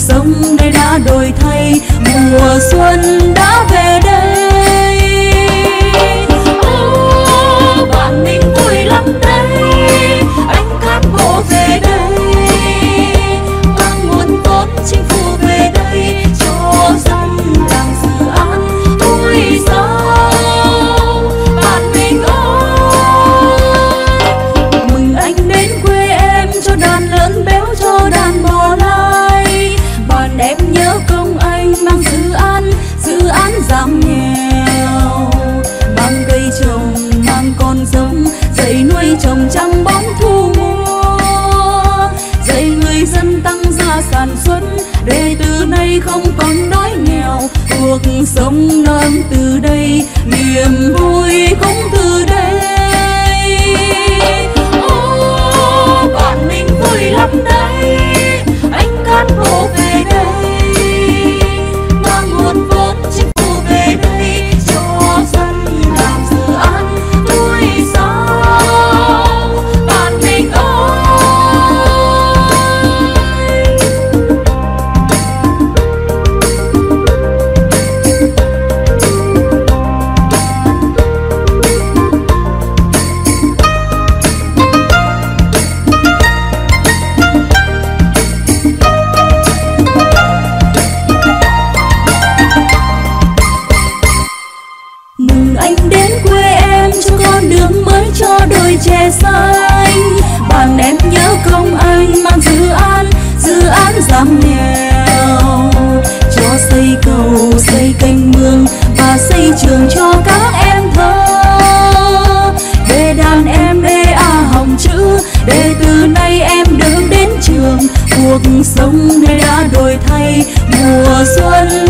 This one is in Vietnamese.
cuộc sống đây đã đổi thay. Mùa xuân đã về trăm bóng thu mua dạy người dân tăng gia sản xuất, để từ nay không còn đói nghèo, cuộc sống non từ đây cho đôi trẻ xanh bạn em nhớ công anh mang dự án dự án giảm nghèo. Cho xây cầu, xây kênh mương và xây trường cho các em thơ. Để đàn em ê a hồng chữ, để từ nay em được đến trường. Cuộc sống đã đổi thay mùa xuân.